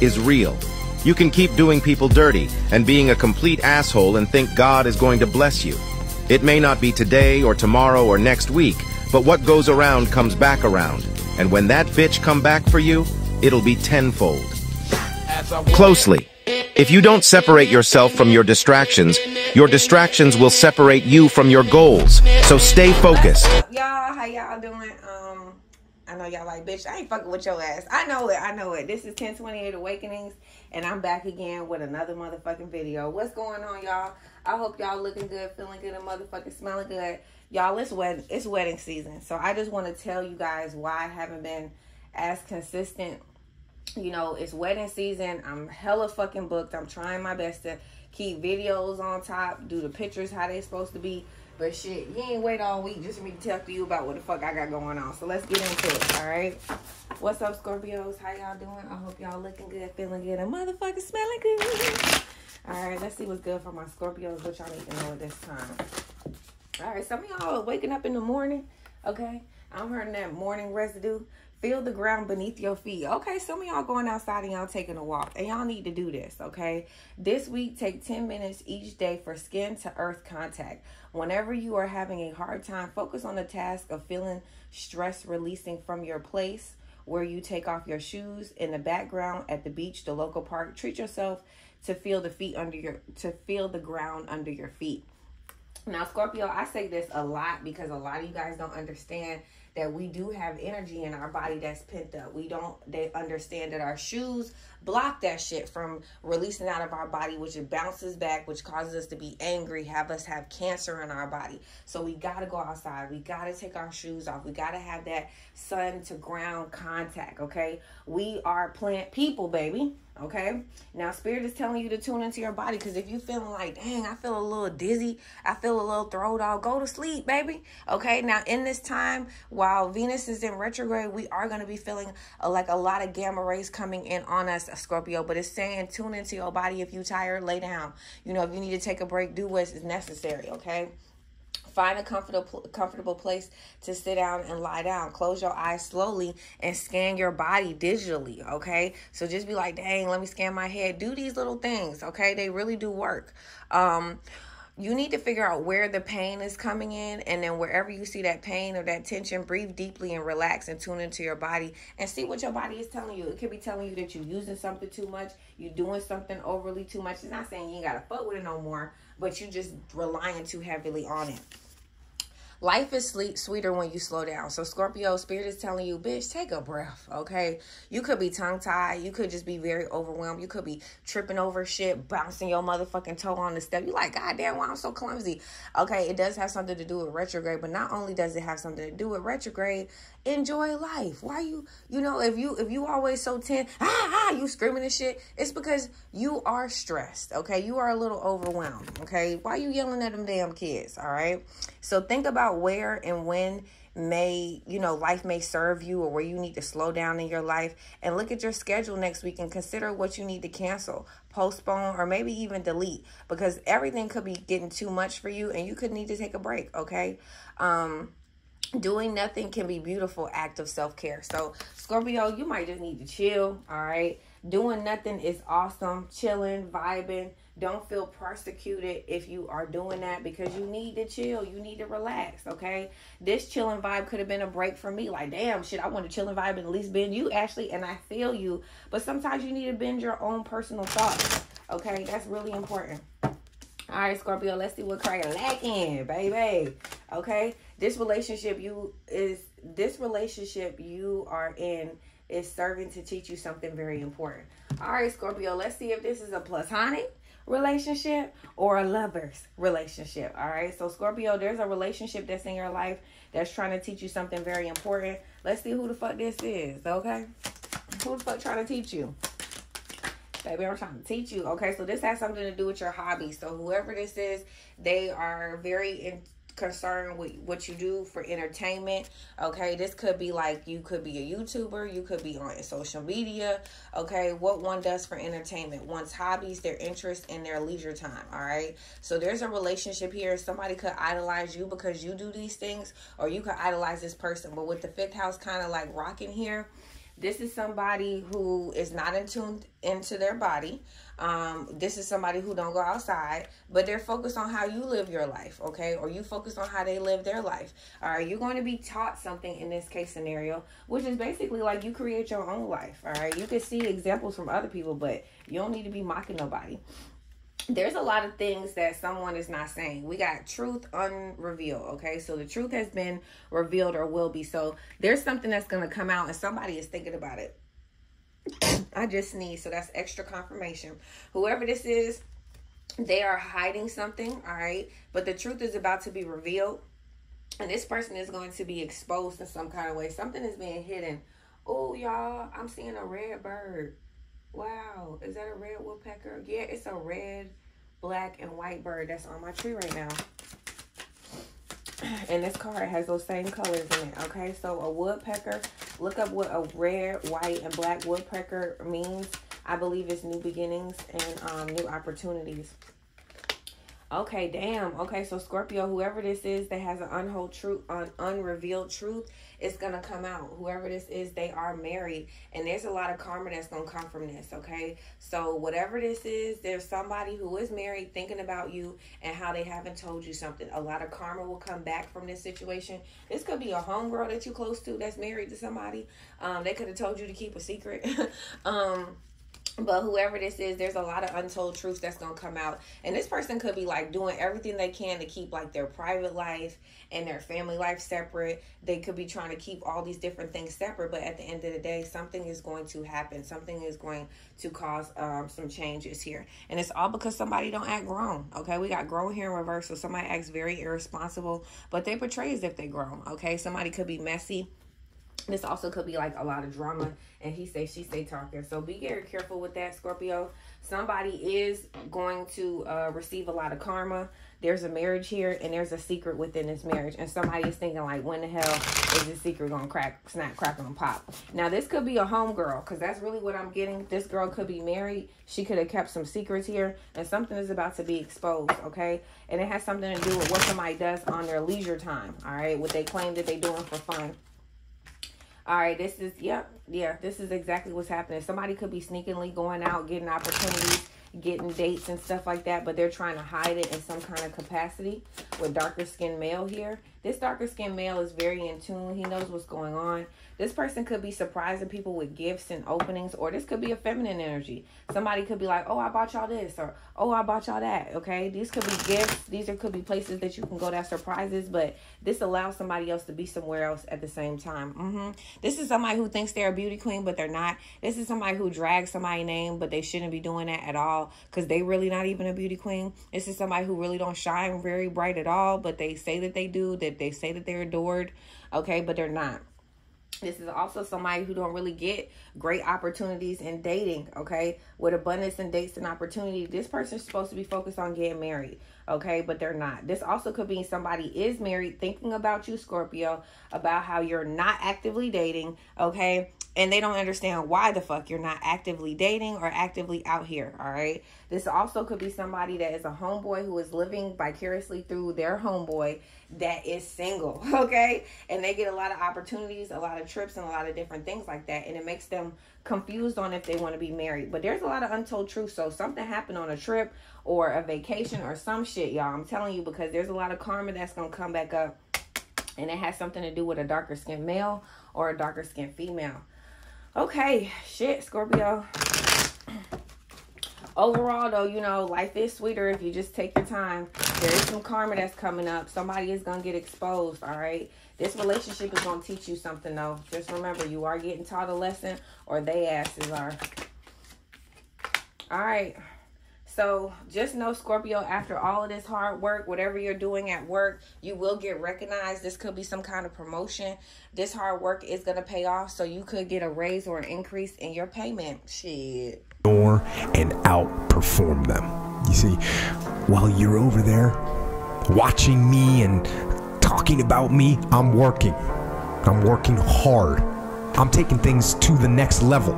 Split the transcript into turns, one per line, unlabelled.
is real. You can keep doing people dirty and being a complete asshole and think God is going to bless you. It may not be today or tomorrow or next week, but what goes around comes back around. And when that bitch come back for you, it'll be tenfold. Closely. If you don't separate yourself from your distractions, your distractions will separate you from your goals. So stay focused.
Y'all, how y'all doing? Um, I know y'all like, bitch, I ain't fucking with your ass. I know it, I know it. This is 1028 Awakenings, and I'm back again with another motherfucking video. What's going on, y'all? I hope y'all looking good, feeling good, and motherfucking smelling good. Y'all, it's wed it's wedding season. So I just want to tell you guys why I haven't been as consistent you know, it's wedding season. I'm hella fucking booked. I'm trying my best to keep videos on top, do the pictures how they supposed to be. But shit, you ain't wait all week just for me to tell you about what the fuck I got going on. So let's get into it, all right? What's up, Scorpios? How y'all doing? I hope y'all looking good, feeling good, and motherfucking smelling good. All right, let's see what's good for my Scorpios, what y'all need to know at this time. All right, some of y'all are waking up in the morning, okay? I'm hearing that morning residue. Feel the ground beneath your feet. Okay, some of y'all going outside and y'all taking a walk. And y'all need to do this, okay? This week, take 10 minutes each day for skin to earth contact. Whenever you are having a hard time, focus on the task of feeling stress releasing from your place where you take off your shoes in the background at the beach, the local park. Treat yourself to feel the feet under your to feel the ground under your feet. Now, Scorpio, I say this a lot because a lot of you guys don't understand that we do have energy in our body that's pent up. We don't they understand that our shoes block that shit from releasing out of our body, which it bounces back, which causes us to be angry, have us have cancer in our body. So we gotta go outside. We gotta take our shoes off. We gotta have that sun to ground contact. Okay. We are plant people, baby. Okay. Now, spirit is telling you to tune into your body because if you feeling like, dang, I feel a little dizzy, I feel a little thrown off, go to sleep, baby. Okay. Now, in this time, while Venus is in retrograde, we are going to be feeling uh, like a lot of gamma rays coming in on us, Scorpio. But it's saying tune into your body. If you tired, lay down. You know, if you need to take a break, do what is necessary. Okay. Find a comfortable comfortable place to sit down and lie down. Close your eyes slowly and scan your body digitally, okay? So just be like, "Dang, let me scan my head." Do these little things, okay? They really do work. Um you need to figure out where the pain is coming in and then wherever you see that pain or that tension breathe deeply and relax and tune into your body and see what your body is telling you it could be telling you that you're using something too much you're doing something overly too much it's not saying you ain't gotta fuck with it no more but you're just relying too heavily on it Life is sweet, sweeter when you slow down. So Scorpio, spirit is telling you, bitch, take a breath, okay? You could be tongue-tied. You could just be very overwhelmed. You could be tripping over shit, bouncing your motherfucking toe on the step. You like, God damn, why I'm so clumsy. Okay, it does have something to do with retrograde, but not only does it have something to do with retrograde, enjoy life. Why you, you know, if you if you always so tense, ah, ah, you screaming and shit, it's because you are stressed, okay? You are a little overwhelmed, okay? Why you yelling at them damn kids, all right? So think about where and when may you know life may serve you or where you need to slow down in your life. And look at your schedule next week and consider what you need to cancel postpone or maybe even delete because everything could be getting too much for you and you could need to take a break okay? Um doing nothing can be beautiful act of self-care. So scorpio you might just need to chill all right doing nothing is awesome chilling vibing don't feel persecuted if you are doing that because you need to chill. You need to relax, okay? This chilling vibe could have been a break for me. Like, damn, shit, I want to chill and vibe and at least bend you, Ashley, and I feel you. But sometimes you need to bend your own personal thoughts, okay? That's really important. All right, Scorpio, let's see what crack lacking, baby. Okay? This relationship you is this relationship you are in is serving to teach you something very important. All right, Scorpio, let's see if this is a platonic relationship or a lover's relationship. All right. So, Scorpio, there's a relationship that's in your life that's trying to teach you something very important. Let's see who the fuck this is. Okay. Who the fuck trying to teach you? Baby, I'm trying to teach you. Okay. So, this has something to do with your hobby. So, whoever this is, they are very in concerned with what you do for entertainment. Okay, this could be like you could be a YouTuber, you could be on social media. Okay, what one does for entertainment, one's hobbies, their interests, and their leisure time. All right, so there's a relationship here. Somebody could idolize you because you do these things, or you could idolize this person. But with the fifth house kind of like rocking here, This is somebody who is not in tune into their body. Um, this is somebody who don't go outside, but they're focused on how you live your life, okay? Or you focus on how they live their life. All right, you're going to be taught something in this case scenario, which is basically like you create your own life. All right, you can see examples from other people, but you don't need to be mocking nobody there's a lot of things that someone is not saying. We got truth unrevealed, okay? So the truth has been revealed or will be. So there's something that's going to come out and somebody is thinking about it. I just sneezed, so that's extra confirmation. Whoever this is, they are hiding something, all right? But the truth is about to be revealed. And this person is going to be exposed in some kind of way. Something is being hidden. Oh, y'all, I'm seeing a red bird. Wow, is that a red woodpecker? Yeah, it's a red, black, and white bird that's on my tree right now. And this card has those same colors in it, okay? So a woodpecker, look up what a red, white, and black woodpecker means. I believe it's new beginnings and um, new opportunities. Okay, damn. Okay, so Scorpio, whoever this is that has an unhold truth, an unrevealed truth, it's gonna come out. Whoever this is, they are married, and there's a lot of karma that's gonna come from this. Okay, so whatever this is, there's somebody who is married thinking about you and how they haven't told you something. A lot of karma will come back from this situation. This could be a homegirl that you're close to that's married to somebody. Um, they could have told you to keep a secret. um but whoever this is there's a lot of untold truths that's gonna come out. And this person could be like doing everything they can to keep like their private life and their family life separate. They could be trying to keep all these different things separate but at the end of the day something is going to happen. Something is going to cause um, some changes here. And it's all because somebody don't act grown okay? We got grown here in reverse so somebody acts very irresponsible but they portray as if they grown okay? Somebody could be messy this also could be like a lot of drama. And he say she say talking. So be very careful with that scorpio. Somebody is going to uh, receive a lot of karma. There's a marriage here and there's a secret within this marriage. And somebody is thinking like when the hell is this secret gonna crack snap crackle and pop? Now this could be a homegirl because that's really what i'm getting. This girl could be married. She could have kept some secrets here. And something is about to be exposed okay? And it has something to do with what somebody does on their leisure time all right? What they claim that they're doing for fun all right, this is, yep, yeah, yeah, this is exactly what's happening. Somebody could be sneakingly going out, getting opportunities, getting dates and stuff like that, but they're trying to hide it in some kind of capacity with darker skinned male here. This darker skinned male is very in tune. He knows what's going on. This person could be surprising people with gifts and openings, or this could be a feminine energy. Somebody could be like, oh, I bought y'all this, or oh, I bought y'all that. Okay. These could be gifts. These are, could be places that you can go that surprises, but this allows somebody else to be somewhere else at the same time. Mm-hmm. This is somebody who thinks they're a beauty queen, but they're not. This is somebody who drags somebody's name, but they shouldn't be doing that at all because they really not even a beauty queen. This is somebody who really don't shine very bright at all, but they say that they do, that they say that they're adored. Okay. But they're not this is also somebody who don't really get great opportunities in dating okay with abundance and dates and opportunity this person is supposed to be focused on getting married okay but they're not this also could be somebody is married thinking about you scorpio about how you're not actively dating okay and they don't understand why the fuck you're not actively dating or actively out here all right this also could be somebody that is a homeboy who is living vicariously through their homeboy that is single, okay? And they get a lot of opportunities, a lot of trips, and a lot of different things like that. And it makes them confused on if they want to be married. But there's a lot of untold truth. So something happened on a trip or a vacation or some shit, y'all. I'm telling you because there's a lot of karma that's going to come back up. And it has something to do with a darker skinned male or a darker skinned female. Okay, shit, Scorpio. Overall though you know life is sweeter if you just take your time. There is some karma that's coming up. Somebody is gonna get exposed all right? This relationship is gonna teach you something though. Just remember you are getting taught a lesson or they asses are. All right so just know, Scorpio, after all of this hard work, whatever you're doing at work, you will get recognized. This could be some kind of promotion. This hard work is going to pay off. So you could get a raise or an increase in your payment. Shit
and outperform them. You see, while you're over there watching me and talking about me, I'm working. I'm working hard. I'm taking things to the next level.